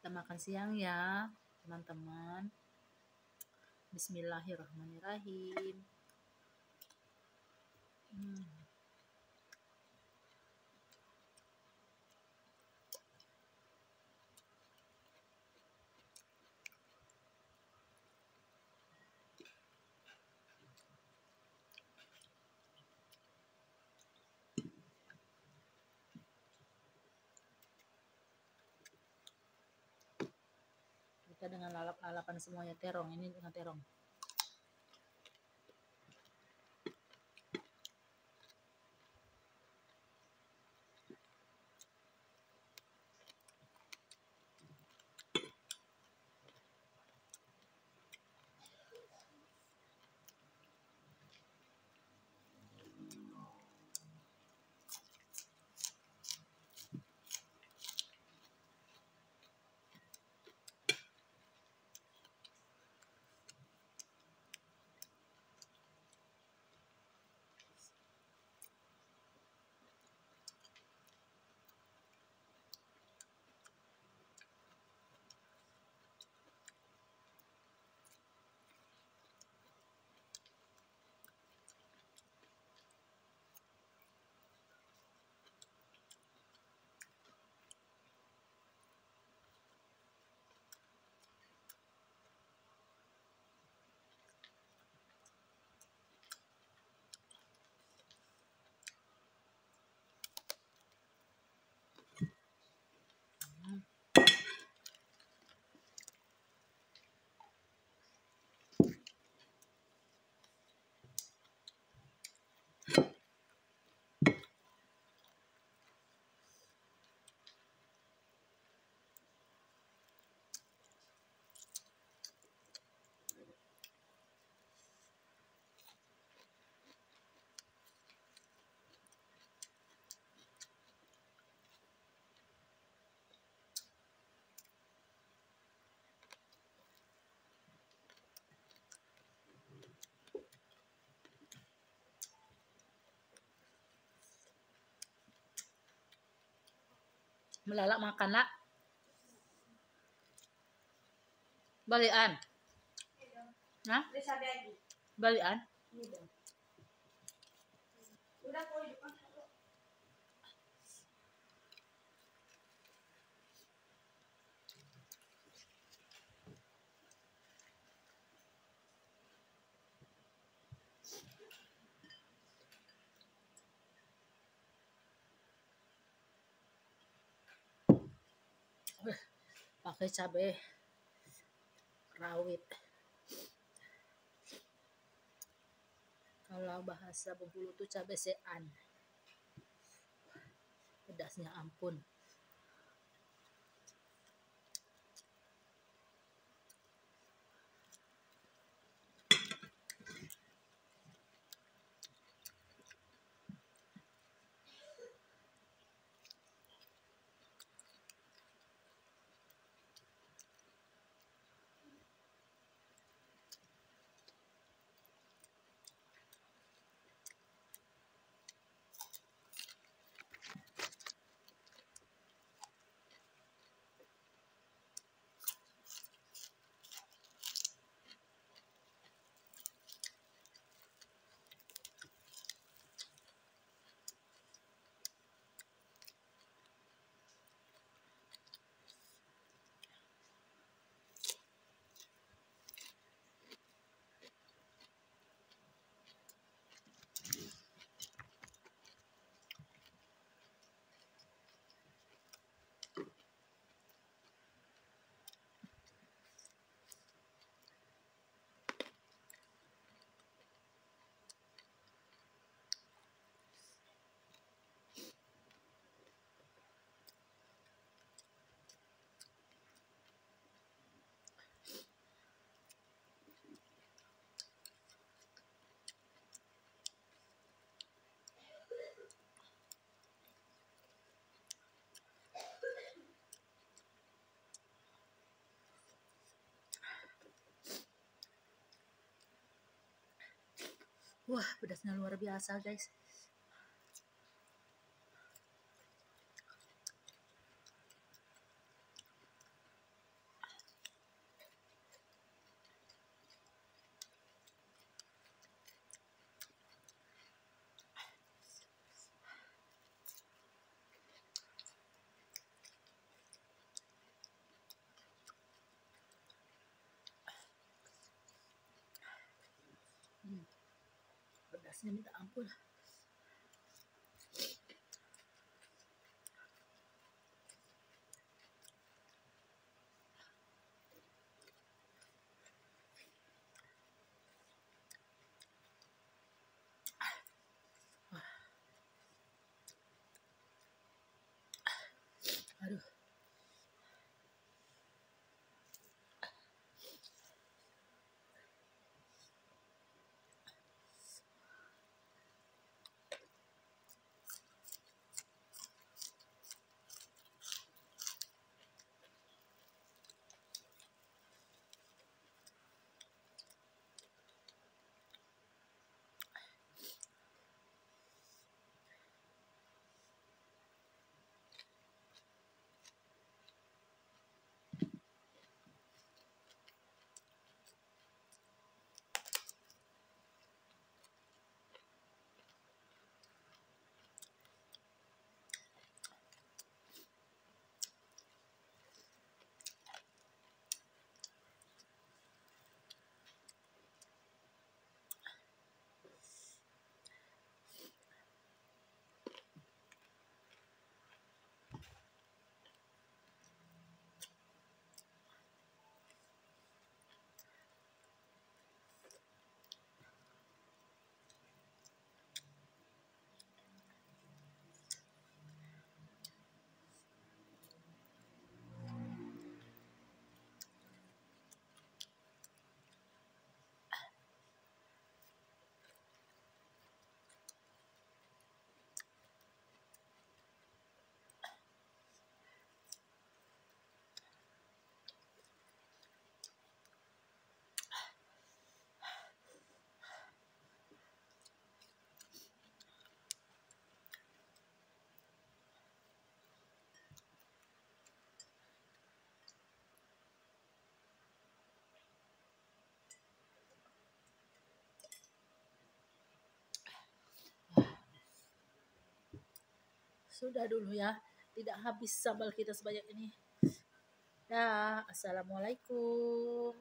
kita makan siang ya teman-teman Bismillahirrahmanirrahim hmm. Kita dengan lalap-lalapan semuanya terong ini dengan terong melalak makan nak. Balian Hah? balian udah pakai cabai rawit. Kalau bahasa Bengkulu tuh cabai sean. Pedasnya ampun Wah, pedasnya luar biasa, guys. Pedasnya minta ampun sudah dulu ya. Tidak habis sambal kita sebanyak ini. Ya assalamualaikum